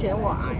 嫌我矮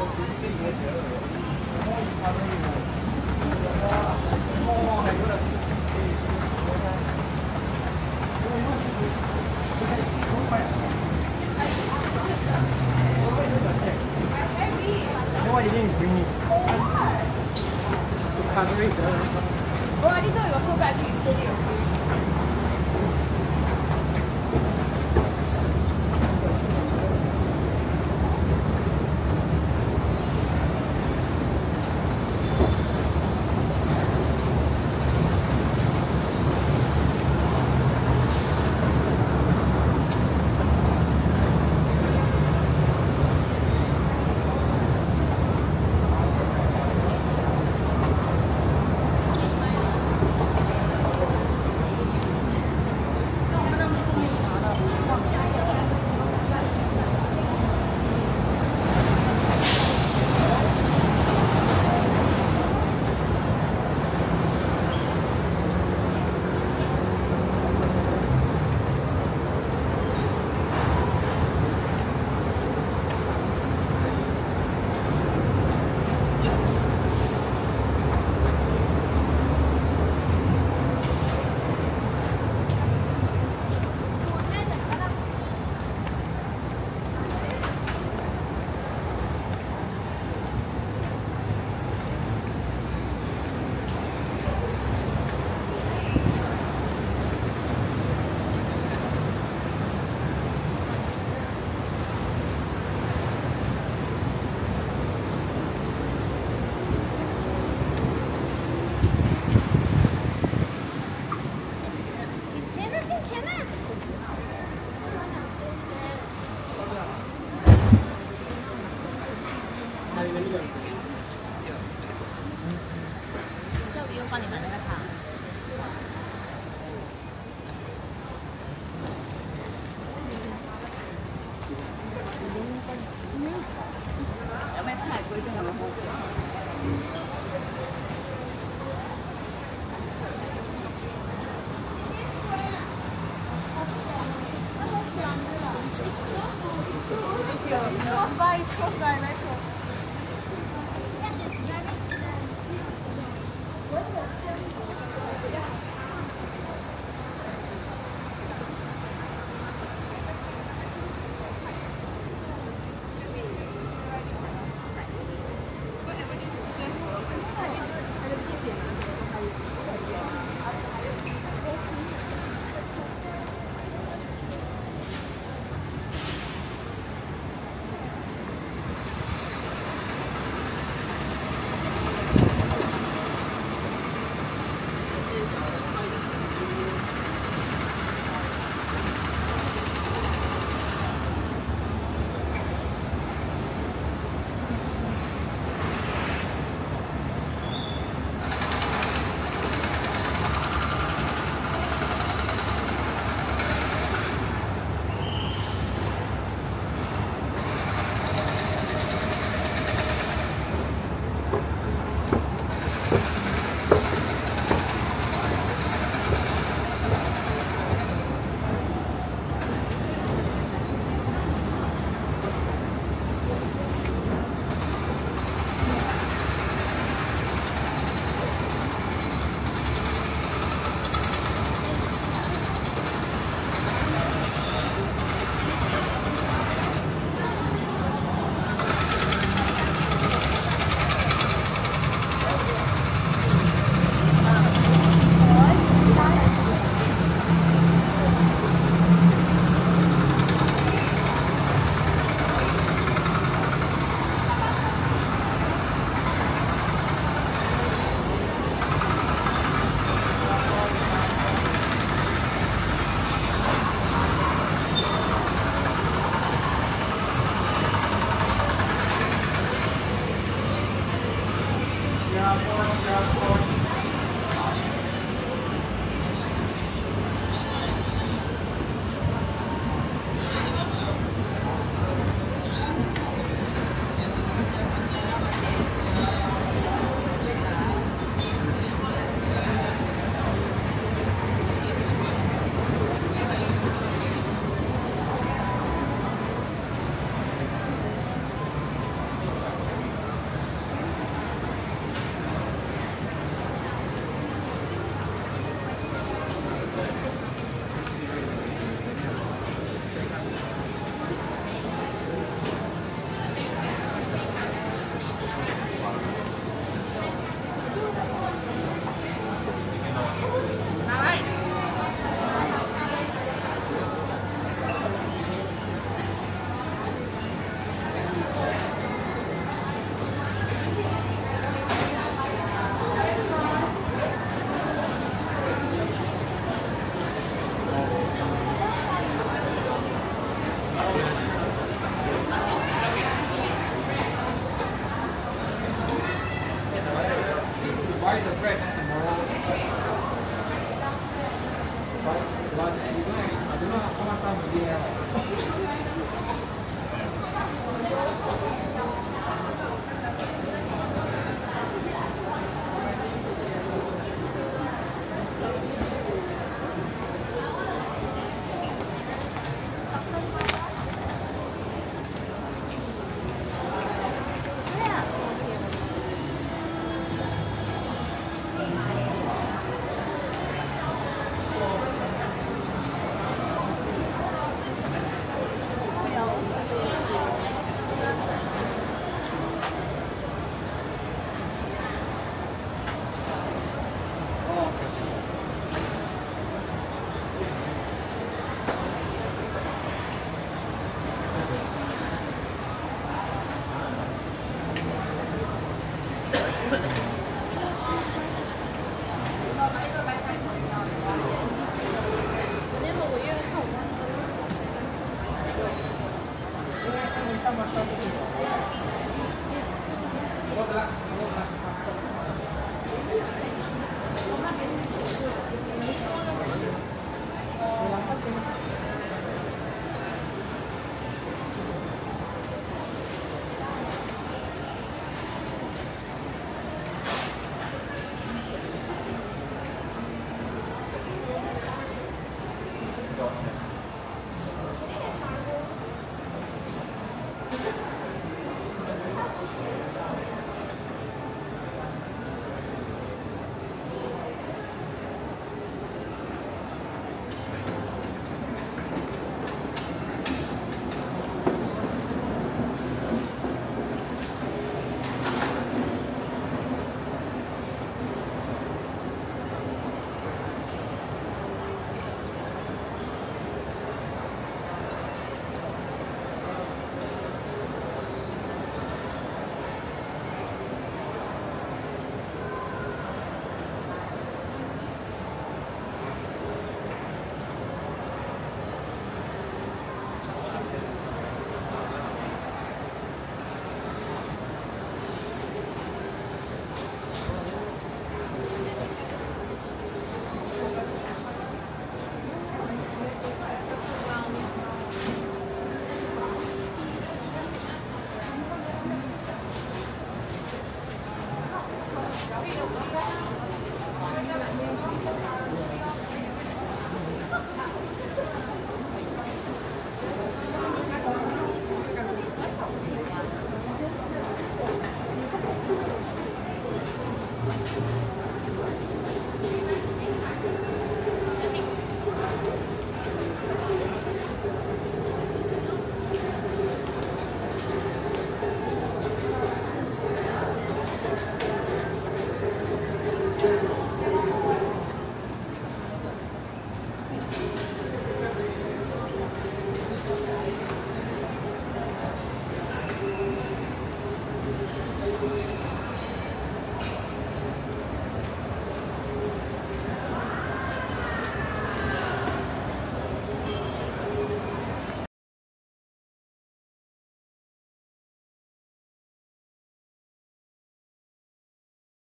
Thank you.